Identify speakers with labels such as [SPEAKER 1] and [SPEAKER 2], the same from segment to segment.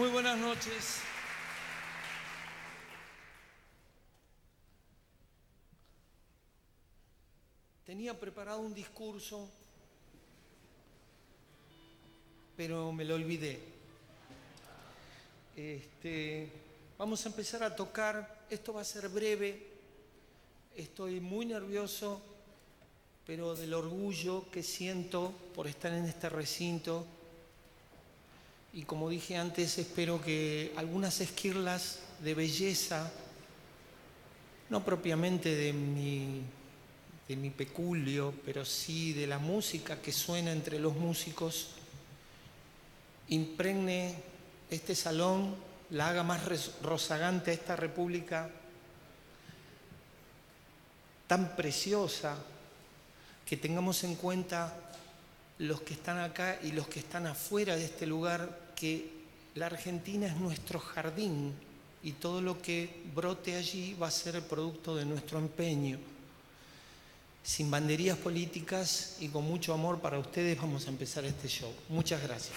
[SPEAKER 1] Muy buenas noches. Tenía preparado un discurso, pero me lo olvidé. Este, vamos a empezar a tocar, esto va a ser breve, estoy muy nervioso, pero del orgullo que siento por estar en este recinto. Y como dije antes, espero que algunas esquirlas de belleza, no propiamente de mi, de mi peculio, pero sí de la música que suena entre los músicos, impregne este salón, la haga más rozagante a esta república tan preciosa, que tengamos en cuenta los que están acá y los que están afuera de este lugar, que la Argentina es nuestro jardín y todo lo que brote allí va a ser el producto de nuestro empeño. Sin banderías políticas y con mucho amor para ustedes vamos a empezar este show. Muchas gracias.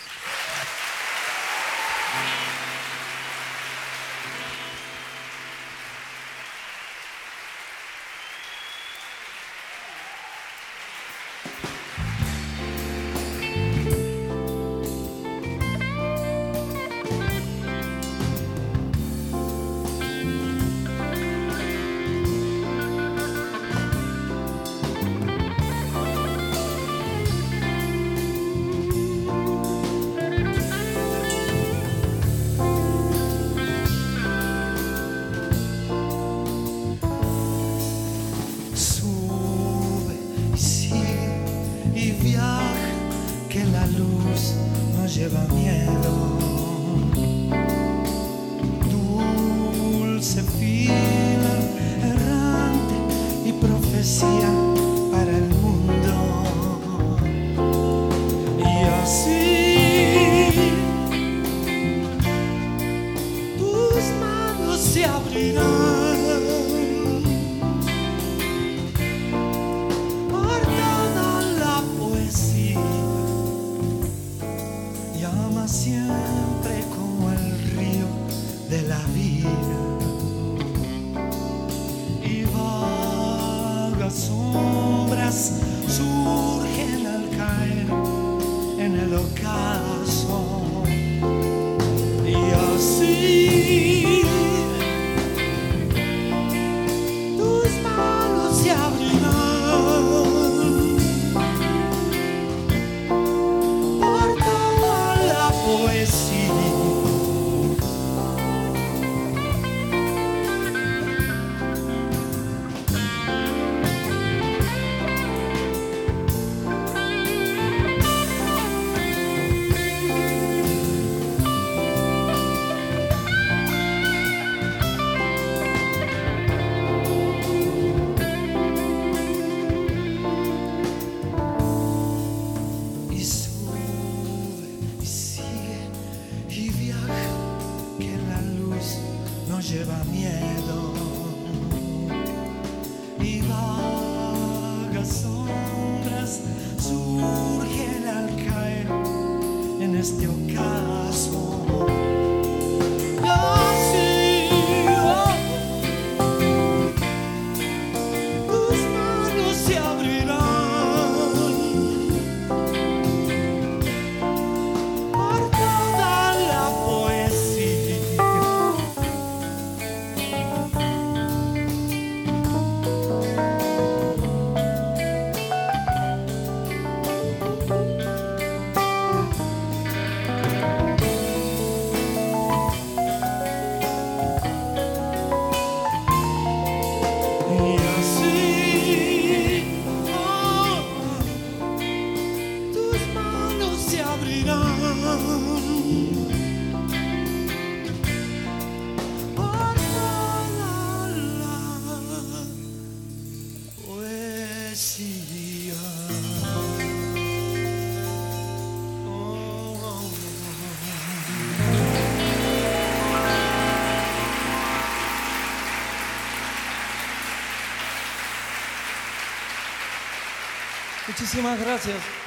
[SPEAKER 1] Muchísimas gracias.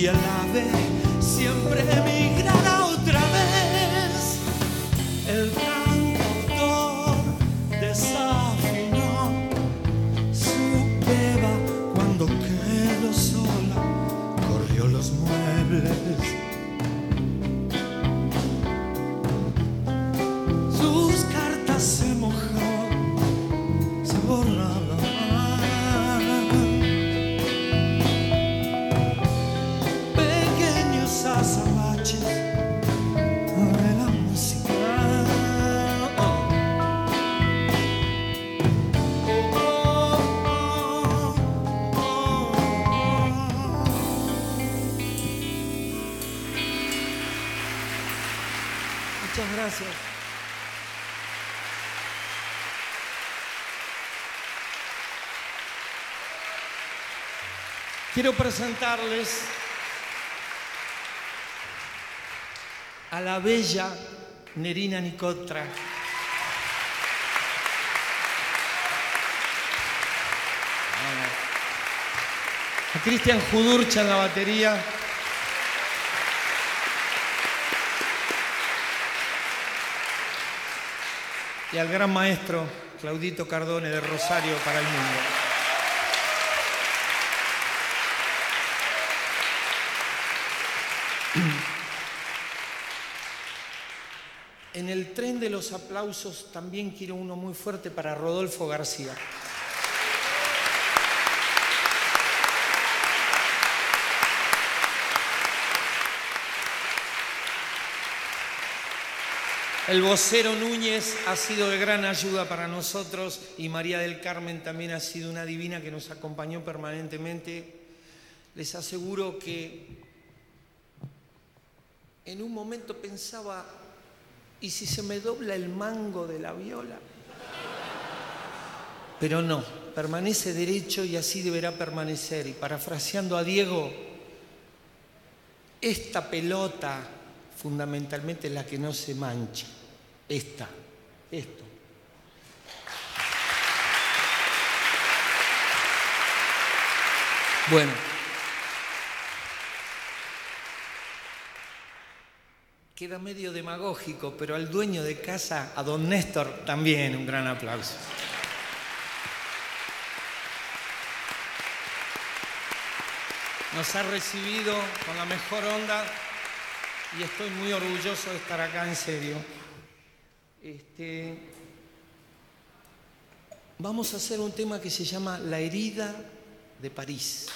[SPEAKER 1] Y el ave siempre emigrará otra vez. El cantautor desafinó su beba cuando quedó sola, corrió los muebles. Quiero presentarles a la bella Nerina Nicotra. A Cristian Judurcha en la batería. Y al gran maestro Claudito Cardone de Rosario para el mundo. En el tren de los aplausos también quiero uno muy fuerte para Rodolfo García. El vocero Núñez ha sido de gran ayuda para nosotros y María del Carmen también ha sido una divina que nos acompañó permanentemente. Les aseguro que en un momento pensaba, ¿y si se me dobla el mango de la viola? Pero no, permanece derecho y así deberá permanecer. Y parafraseando a Diego, esta pelota fundamentalmente es la que no se mancha. Esta, esto. Bueno. Queda medio demagógico, pero al dueño de casa, a don Néstor, también un gran aplauso. Nos ha recibido con la mejor onda y estoy muy orgulloso de estar acá en serio. Este, vamos a hacer un tema que se llama La herida de París.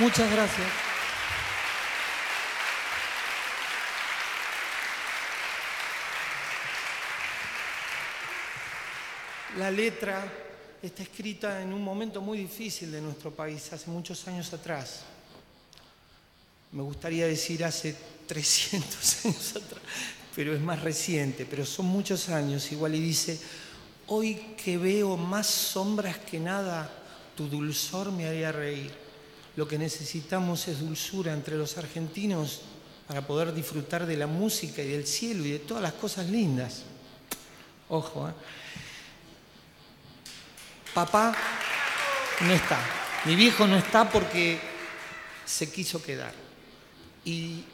[SPEAKER 1] Muchas gracias. La letra está escrita en un momento muy difícil de nuestro país, hace muchos años atrás. Me gustaría decir hace 300 años atrás, pero es más reciente, pero son muchos años. Igual y dice, hoy que veo más sombras que nada, tu dulzor me haría reír. Lo que necesitamos es dulzura entre los argentinos para poder disfrutar de la música y del cielo y de todas las cosas lindas. Ojo, ¿eh? Papá no está. Mi viejo no está porque se quiso quedar. Y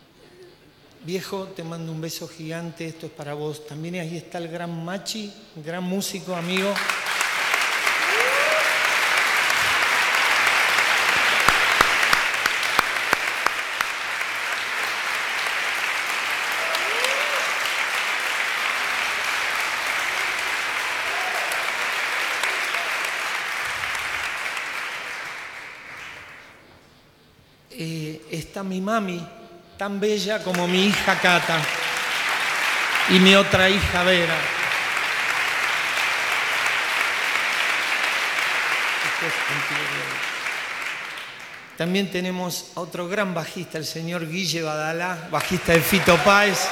[SPEAKER 1] viejo, te mando un beso gigante, esto es para vos. También ahí está el gran Machi, gran músico, amigo. Mi mami, tan bella como mi hija Cata y mi otra hija Vera. También tenemos a otro gran bajista, el señor Guille Badalá, bajista de Fito Páez.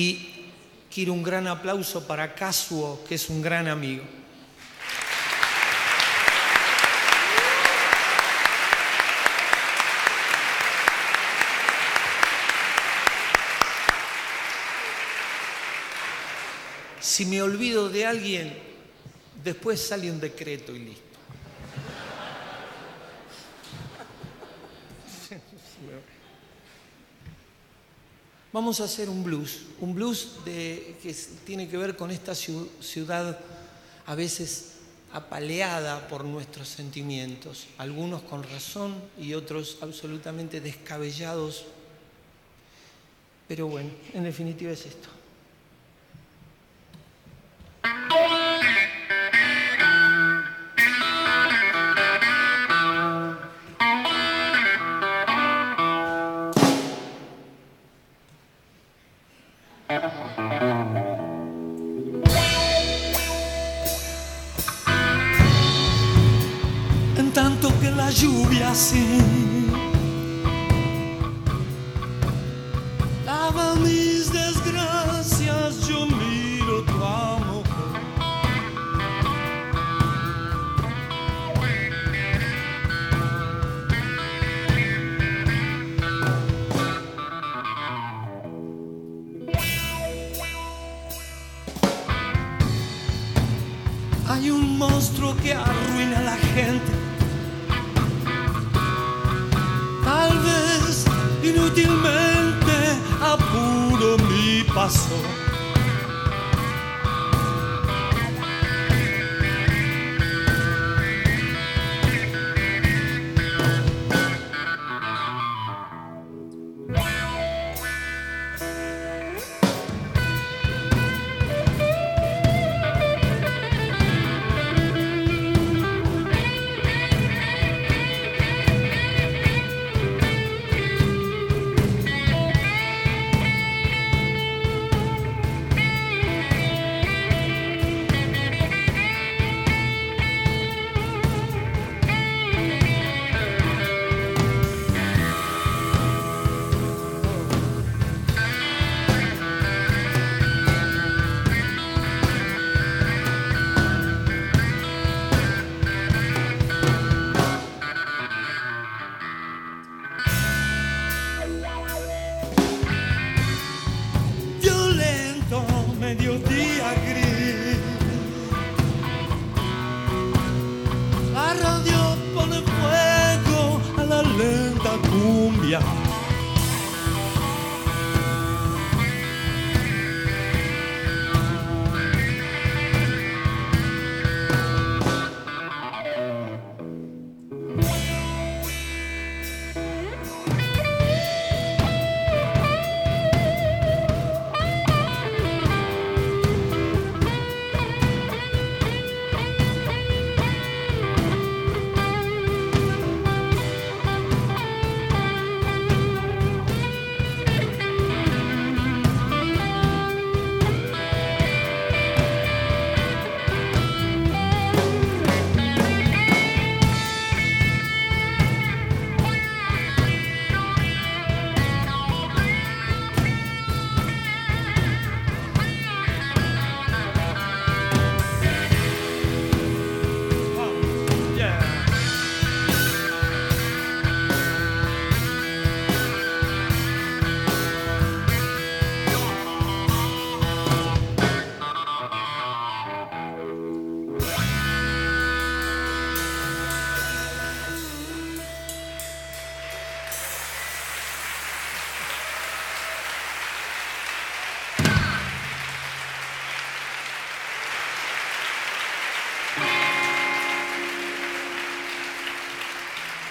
[SPEAKER 1] Y quiero un gran aplauso para Casuo, que es un gran amigo. Si me olvido de alguien, después sale un decreto y listo. Vamos a hacer un blues, un blues que tiene que ver con esta ciudad a veces apaleada por nuestros sentimientos, algunos con razón y otros absolutamente descabellados. Pero bueno, en definitiva es esto. monstruo que arruina a la gente. Tal vez inútilmente apuro mi paso.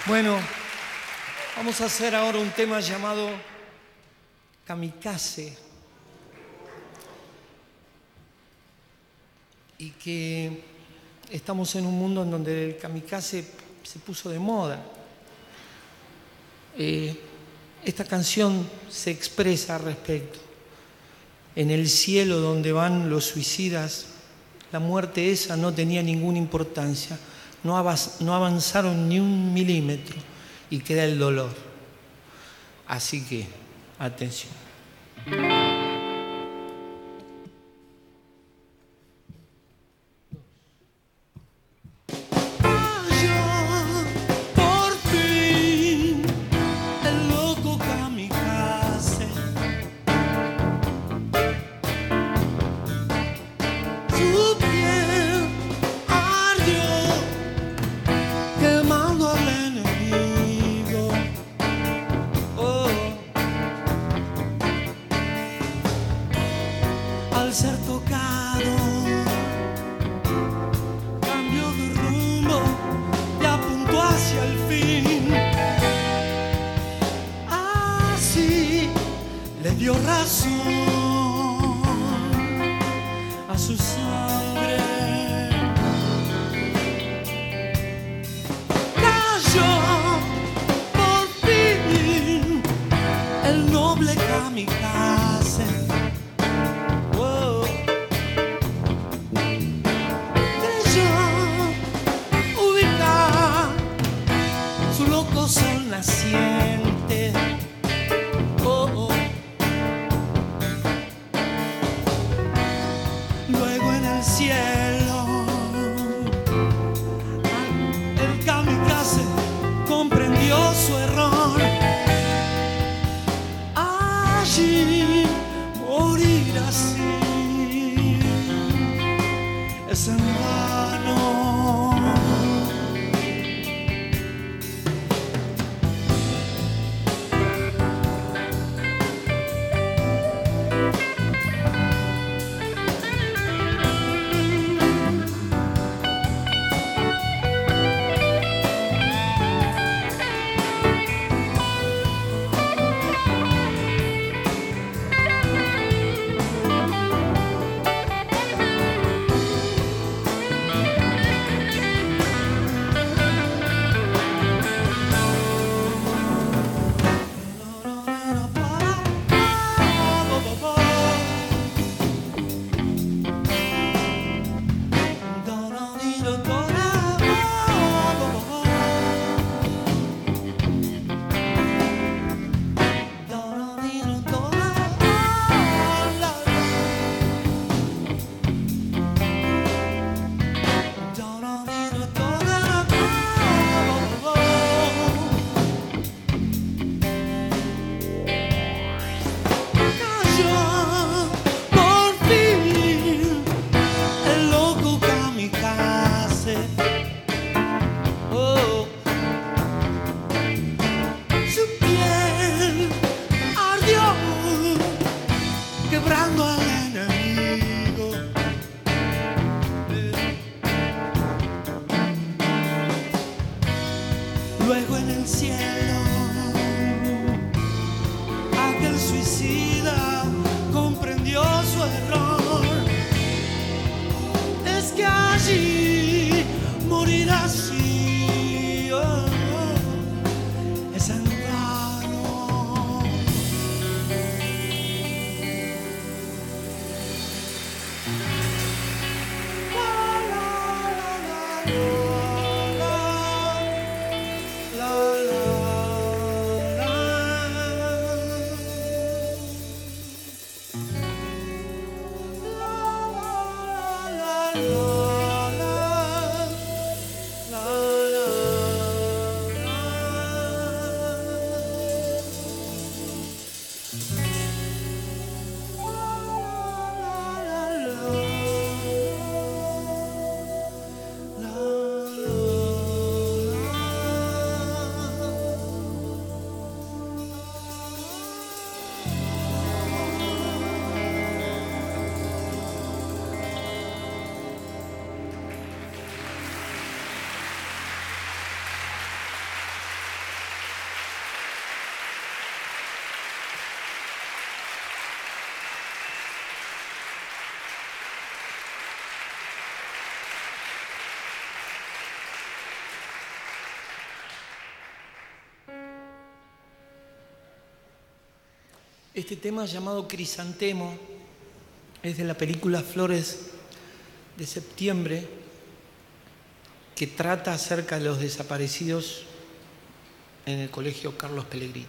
[SPEAKER 1] Bueno, vamos a hacer ahora un tema llamado Kamikaze. Y que estamos en un mundo en donde el kamikaze se puso de moda. Eh, esta canción se expresa al respecto. En el cielo donde van los suicidas, la muerte esa no tenía ninguna importancia no avanzaron ni un milímetro y queda el dolor. Así que, atención. Este tema llamado Crisantemo es de la película Flores de septiembre que trata acerca de los desaparecidos en el colegio Carlos Pellegrini.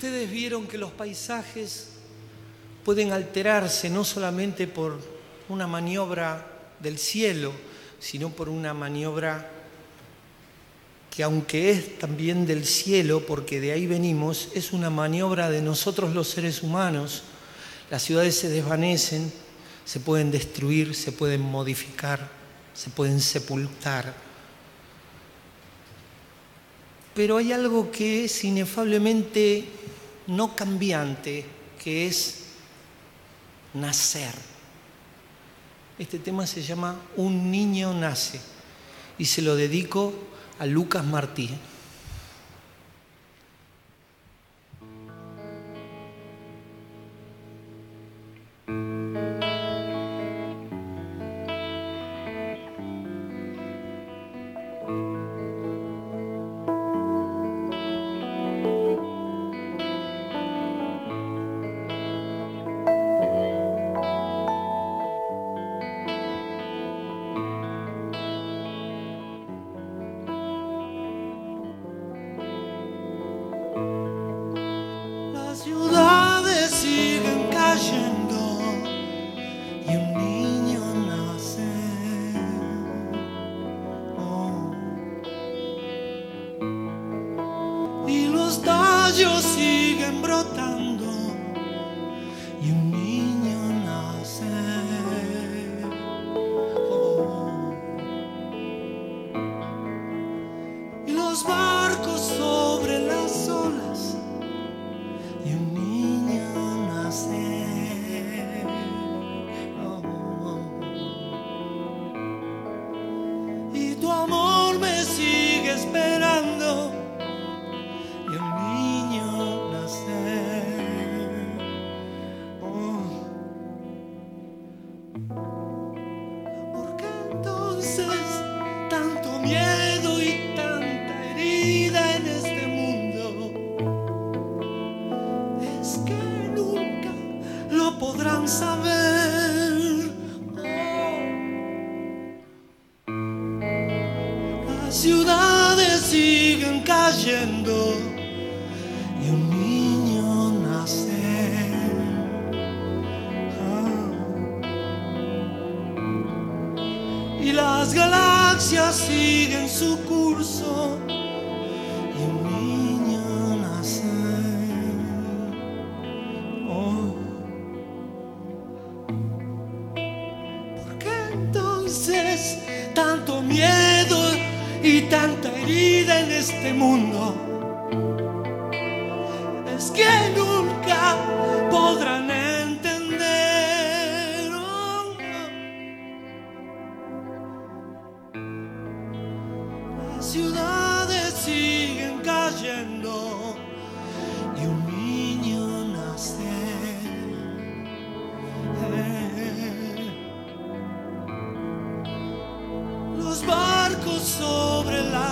[SPEAKER 1] Ustedes vieron que los paisajes pueden alterarse no solamente por una maniobra del cielo, sino por una maniobra que aunque es también del cielo, porque de ahí venimos, es una maniobra de nosotros los seres humanos. Las ciudades se desvanecen, se pueden destruir, se pueden modificar, se pueden sepultar. Pero hay algo que es inefablemente no cambiante, que es nacer. Este tema se llama Un niño nace y se lo dedico a Lucas Martí.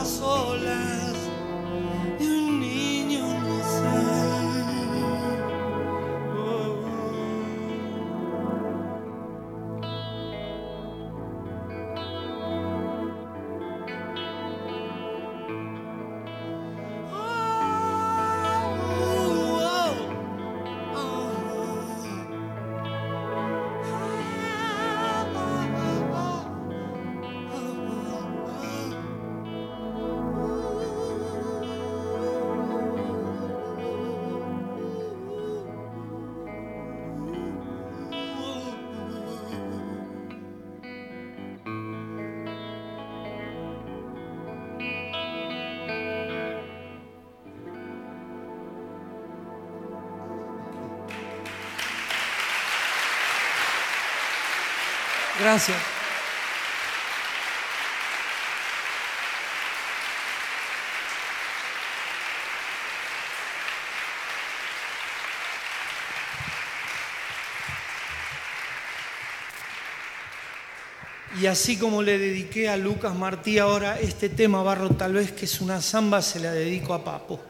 [SPEAKER 1] sola. Gracias. Y así como le dediqué a Lucas Martí ahora este tema, Barro, tal vez que es una samba, se la dedico a Papo.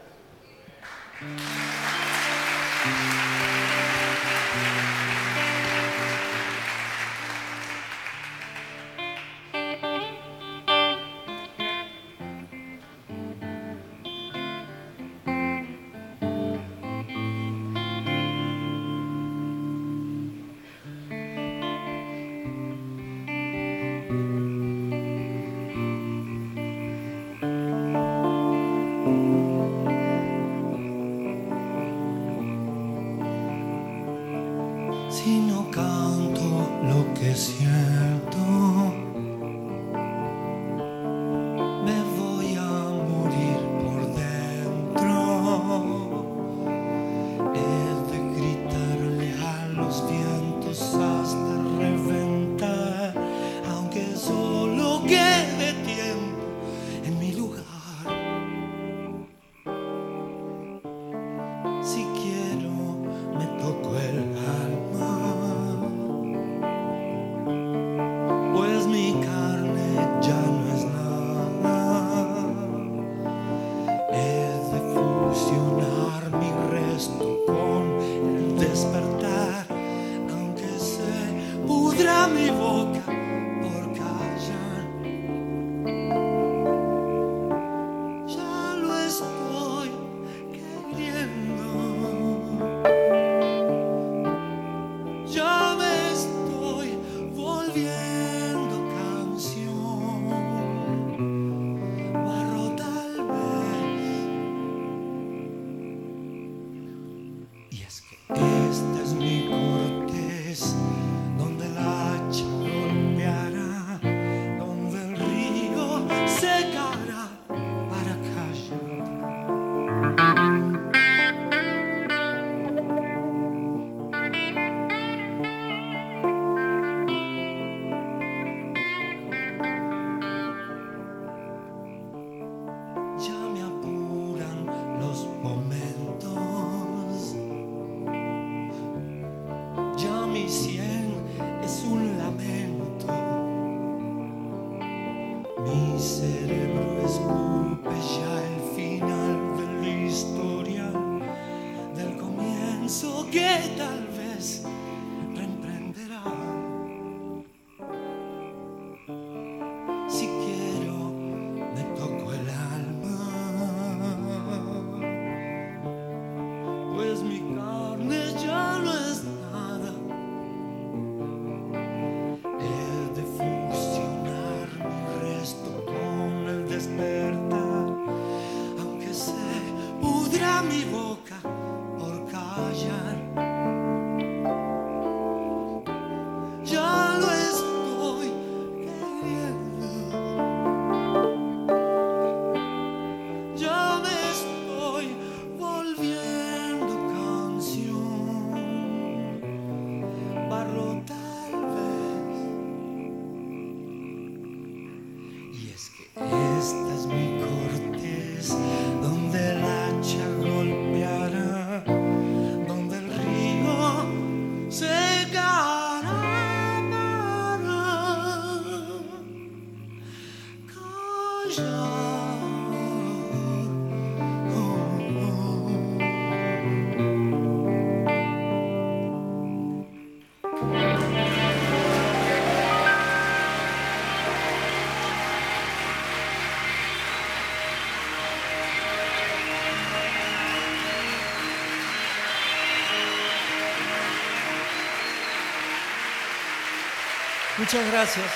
[SPEAKER 1] Muchas gracias.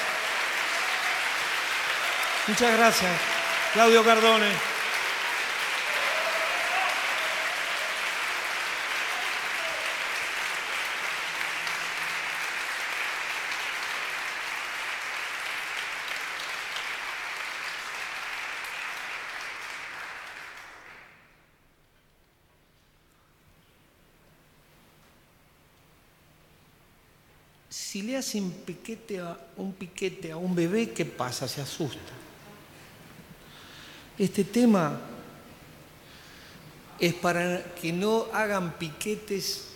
[SPEAKER 1] Muchas gracias. Claudio Cardone. Si le hacen piquete a, un piquete a un bebé, ¿qué pasa? Se asusta. Este tema es para que no hagan piquetes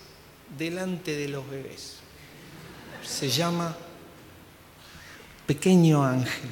[SPEAKER 1] delante de los bebés. Se llama Pequeño Ángel.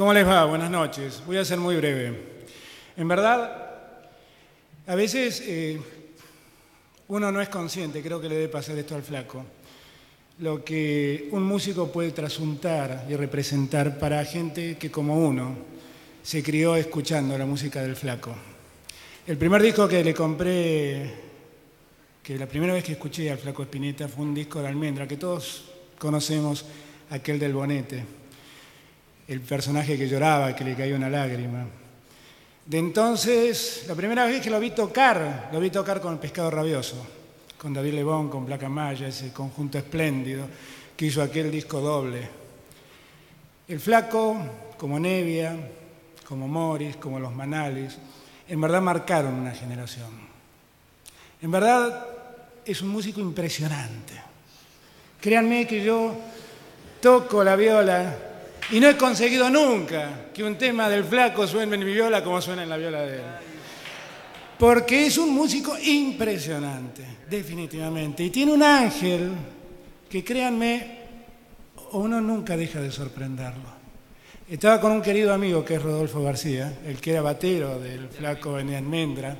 [SPEAKER 2] ¿Cómo les va? Buenas noches. Voy a ser muy breve. En verdad, a veces eh, uno no es consciente, creo que le debe pasar esto al flaco, lo que un músico puede trasuntar y representar para gente que como uno se crió escuchando la música del flaco. El primer disco que le compré, que la primera vez que escuché al flaco Espineta fue un disco de Almendra, que todos conocemos, aquel del bonete el personaje que lloraba, que le caía una lágrima. De entonces, la primera vez que lo vi tocar, lo vi tocar con el Pescado Rabioso, con David Lebón, con Placa Maya, ese conjunto espléndido que hizo aquel disco doble. El flaco, como Nevia, como Morris, como Los Manales, en verdad marcaron una generación. En verdad es un músico impresionante. Créanme que yo toco la viola y no he conseguido nunca que un tema del flaco suene en mi viola como suena en la viola de él. Porque es un músico impresionante, definitivamente. Y tiene un ángel que, créanme, uno nunca deja de sorprenderlo. Estaba con un querido amigo que es Rodolfo García, el que era batero del flaco en Almendra,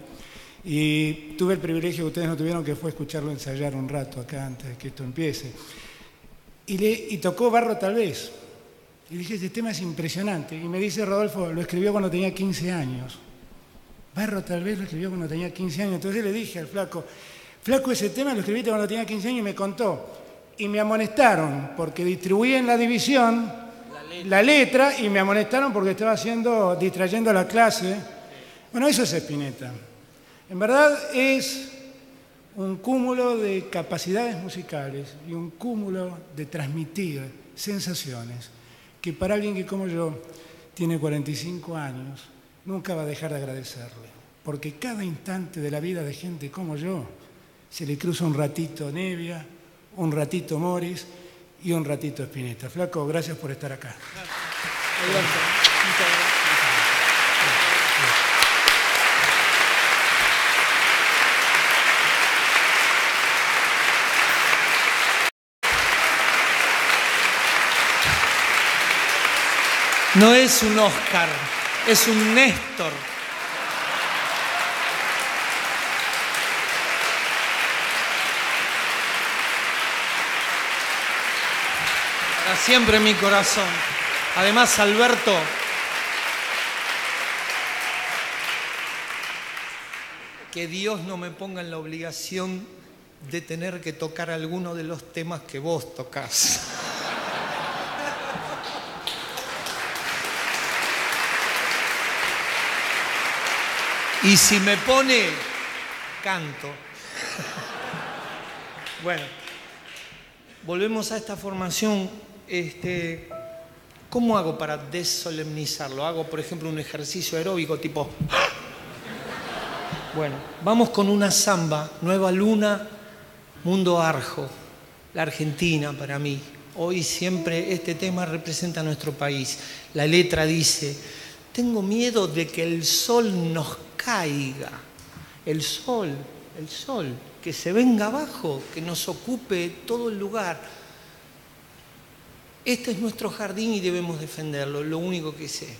[SPEAKER 2] y tuve el privilegio que ustedes no tuvieron, que fue escucharlo ensayar un rato acá antes de que esto empiece. Y, tocó Barro tal vez. Y dije, este tema es impresionante. Y me dice Rodolfo, lo escribió cuando tenía 15 años. Barro tal vez lo escribió cuando tenía 15 años. Entonces le dije al flaco, flaco, ese tema lo escribiste cuando tenía 15 años y me contó. Y me amonestaron porque distribuí en la división la letra, la letra y me amonestaron porque estaba haciendo, distrayendo la clase. Bueno, eso es Espineta. En verdad es un cúmulo de capacidades musicales y un cúmulo de transmitir sensaciones que para alguien que como yo tiene 45 años, nunca va a dejar de agradecerle. Porque cada instante de la vida de gente como yo, se le cruza un ratito Nevia, un ratito Morris y un ratito Espineta. Flaco, gracias por estar acá.
[SPEAKER 1] No es un Oscar, es un Néstor. Para siempre en mi corazón. Además, Alberto, que Dios no me ponga en la obligación de tener que tocar alguno de los temas que vos tocás. Y si me pone, canto. Bueno, volvemos a esta formación. Este, ¿Cómo hago para desolemnizarlo? Hago, por ejemplo, un ejercicio aeróbico tipo... Bueno, vamos con una samba, Nueva Luna, Mundo Arjo, la Argentina para mí. Hoy siempre este tema representa a nuestro país. La letra dice, tengo miedo de que el sol nos caiga. El sol, el sol, que se venga abajo, que nos ocupe todo el lugar. Este es nuestro jardín y debemos defenderlo, lo único que sé.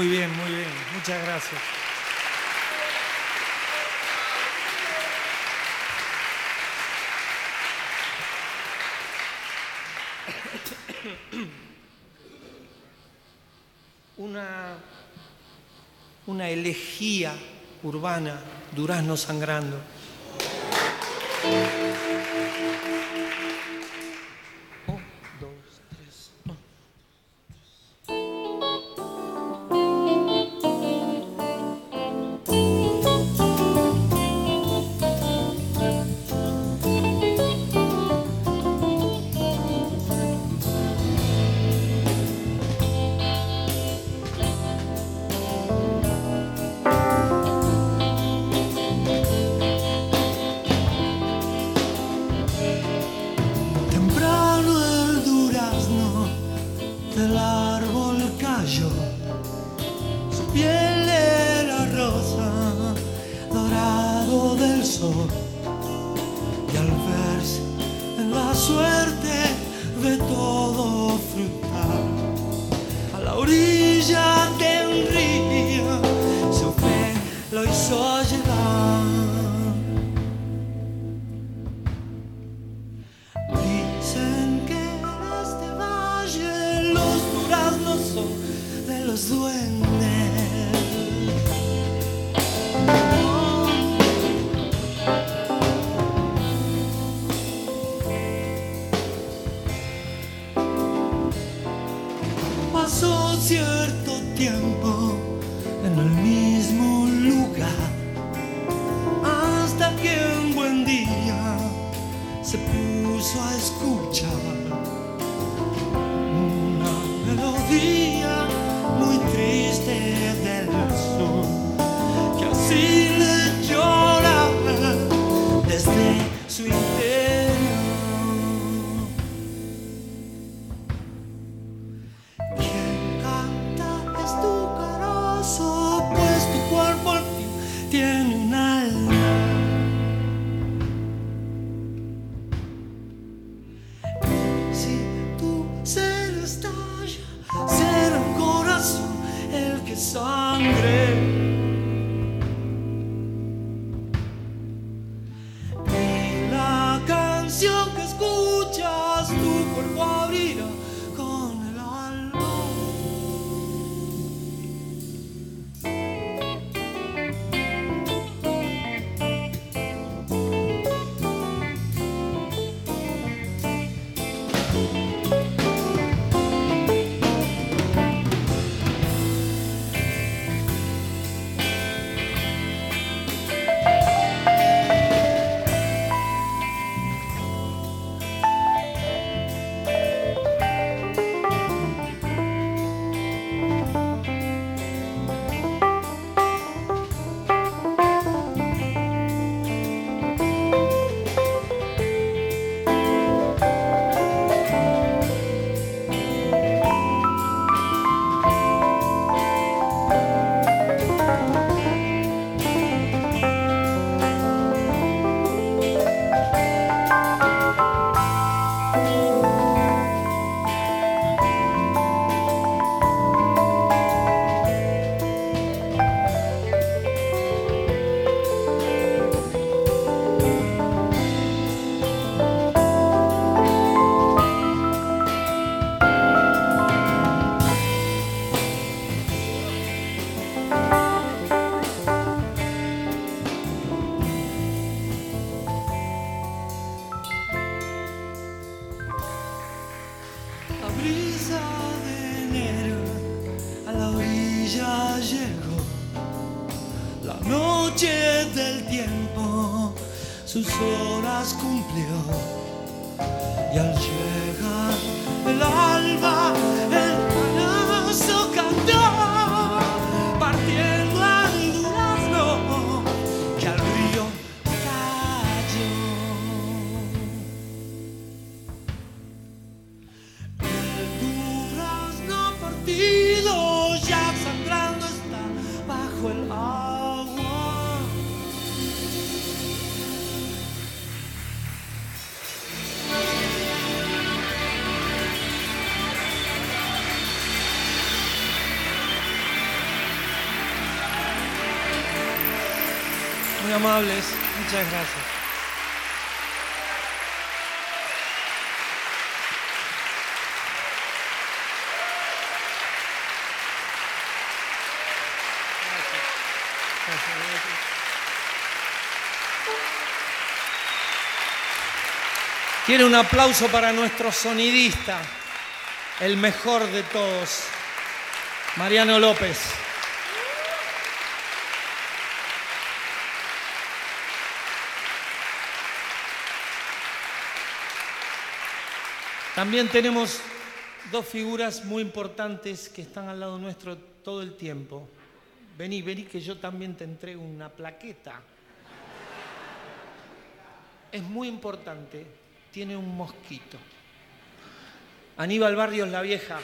[SPEAKER 1] Muy bien, muy bien. Muchas gracias. Una, una elegía urbana, Durazno sangrando. Muchas gracias. Quiero un aplauso para nuestro sonidista, el mejor de todos, Mariano López. También tenemos dos figuras muy importantes que están al lado nuestro todo el tiempo. Vení, vení que yo también te entrego una plaqueta. Es muy importante, tiene un mosquito. Aníbal Barrios la Vieja.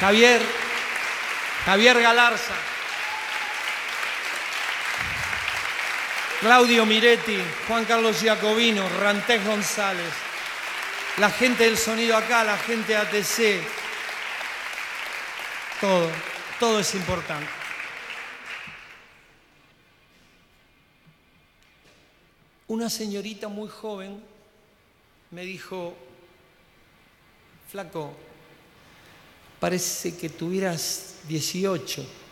[SPEAKER 1] Javier, Javier Galarza. Claudio Miretti, Juan Carlos Giacobino, Rantés González, la gente del sonido acá, la gente de ATC, todo, todo es importante. Una señorita muy joven me dijo, flaco, parece que tuvieras 18.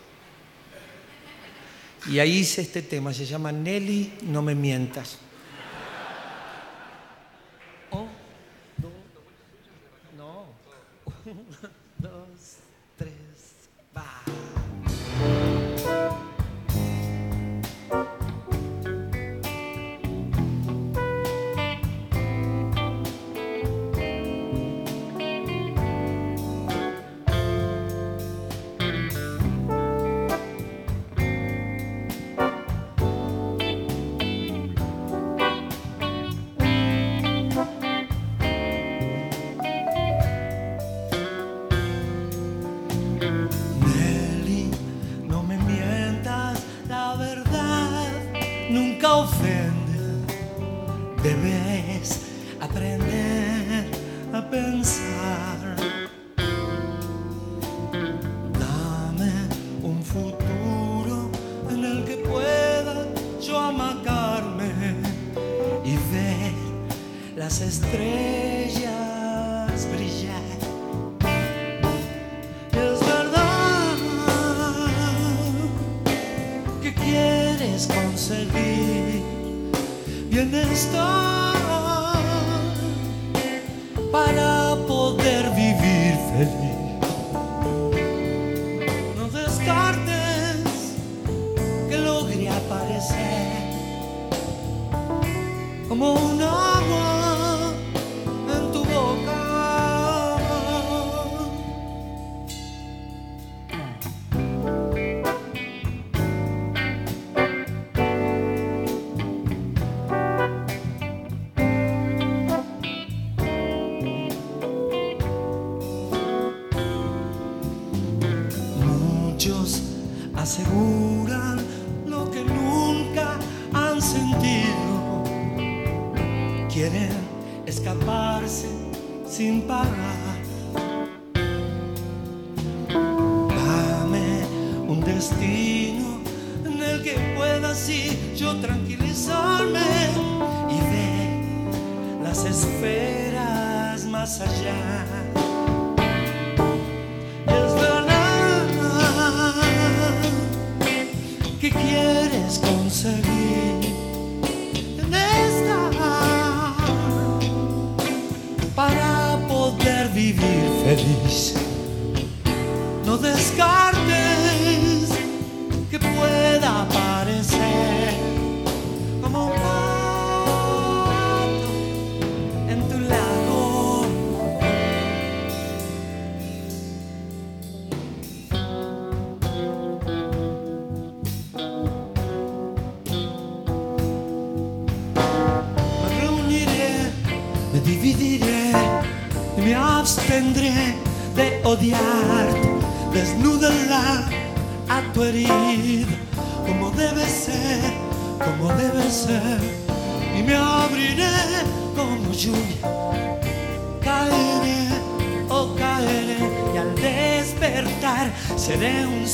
[SPEAKER 1] Y ahí hice este tema, se llama Nelly, no me mientas.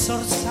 [SPEAKER 1] sorry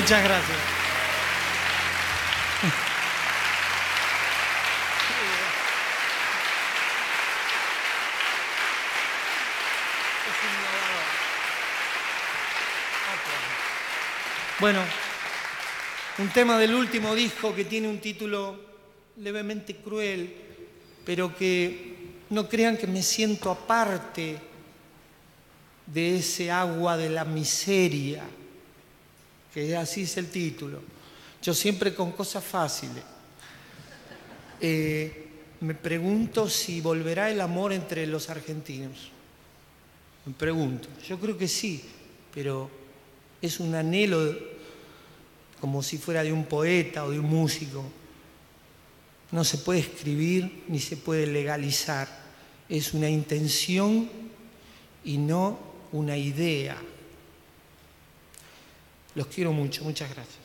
[SPEAKER 1] muchas gracias. Bueno, un tema del último disco que tiene un título levemente cruel, pero que no crean que me siento aparte de ese agua de la miseria que así es el título. Yo siempre con cosas fáciles. Eh, me pregunto si volverá el amor entre los argentinos. Me pregunto. Yo creo que sí, pero es un anhelo como si fuera de un poeta o de un músico. No se puede escribir ni se puede legalizar. Es una intención y no una idea. Los quiero mucho, muchas gracias.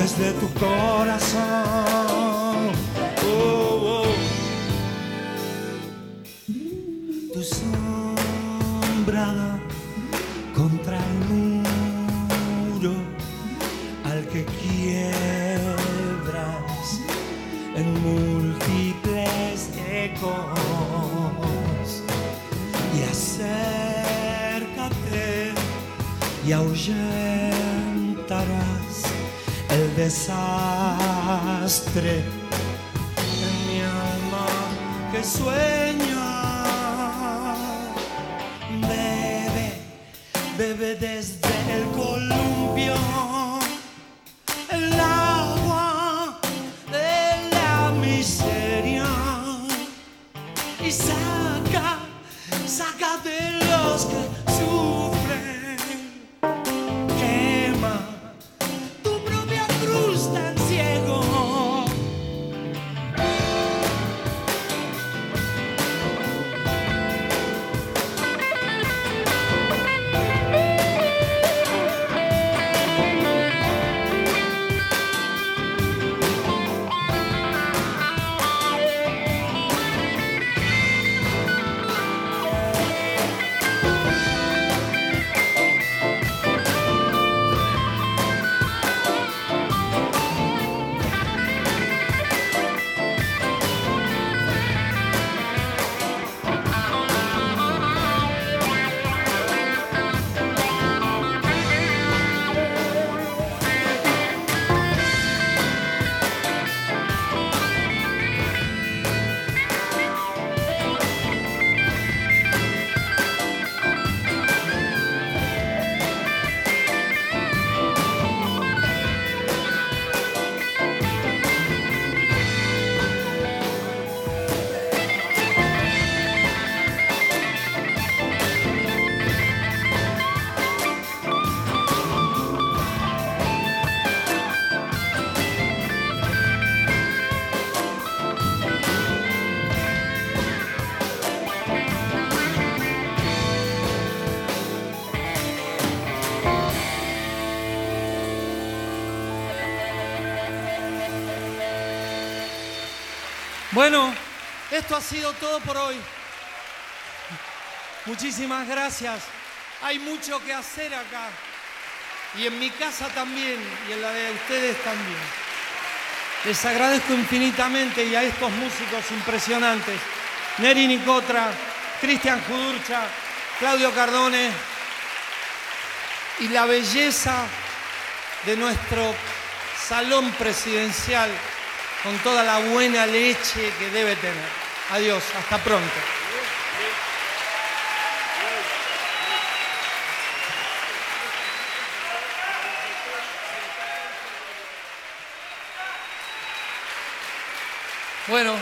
[SPEAKER 1] Desde tu corazón. Oh, oh. Tu sombra contra el muro al que quiebras en múltiples ecos y acércate y el desastre en mi alma que sueña. Bebe, bebe desde esto ha sido todo por hoy. Muchísimas gracias. Hay mucho que hacer acá. Y en mi casa también, y en la de ustedes también. Les agradezco infinitamente y a estos músicos impresionantes. Neri Nicotra, Cristian Judurcha, Claudio Cardone y la belleza de nuestro salón presidencial con toda la buena leche que debe tener. Adiós, hasta pronto. Bueno,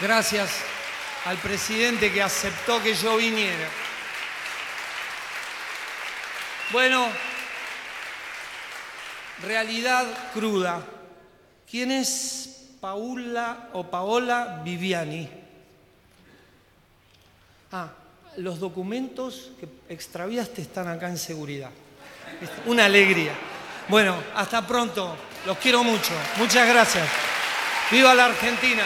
[SPEAKER 1] gracias al presidente que aceptó que yo viniera. Bueno, realidad cruda. ¿Quién es Paula o Paola Viviani? Ah, los documentos que extraviaste están acá en seguridad. Una alegría. Bueno, hasta pronto. Los quiero mucho. Muchas gracias. Viva la Argentina.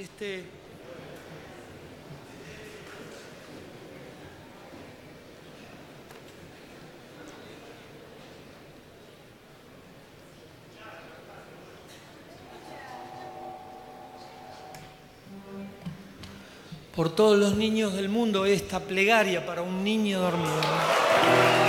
[SPEAKER 1] Este, por todos los niños del mundo esta plegaria para un niño dormido.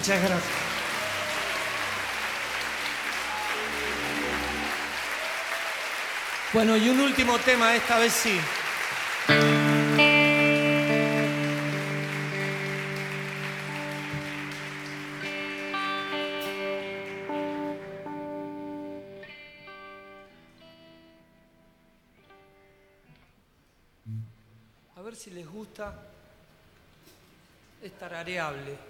[SPEAKER 1] Muchas gracias. Bueno, y un último tema, esta vez sí. A ver si les gusta esta rareable.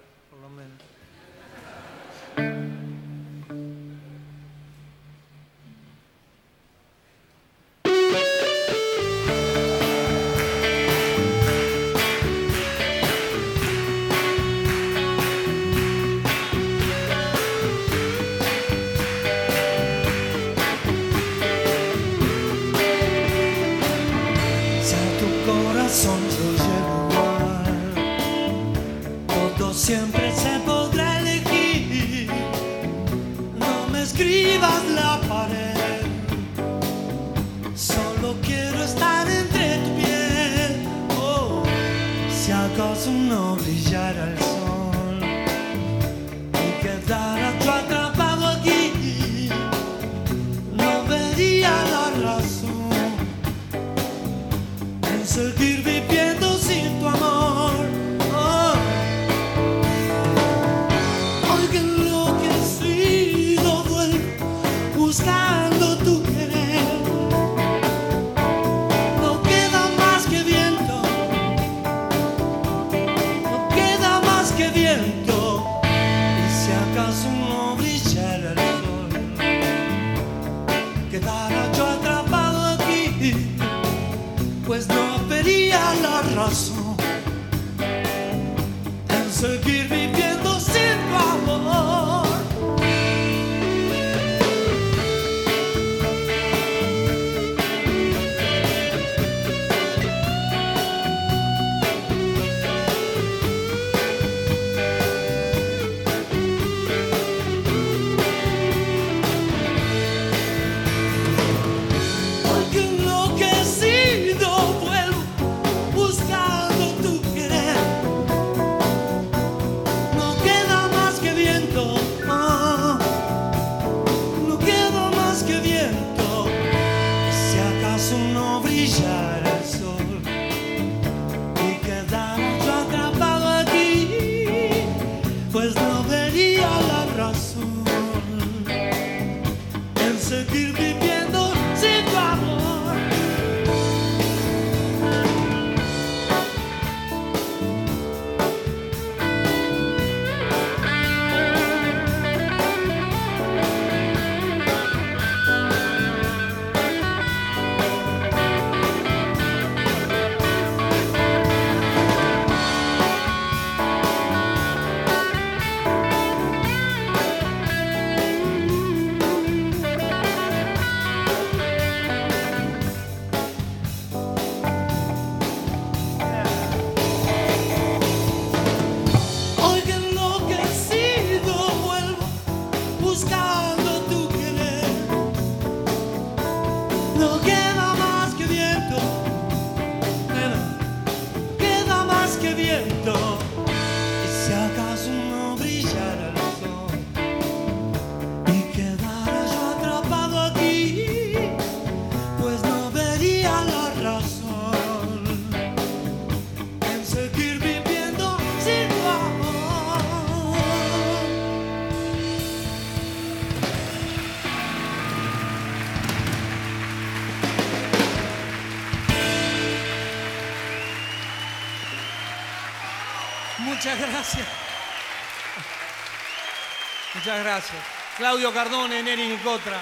[SPEAKER 1] Gracias. Claudio Cardone, Neri Nicotra,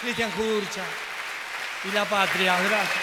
[SPEAKER 1] Cristian Judurcha y la patria. Gracias.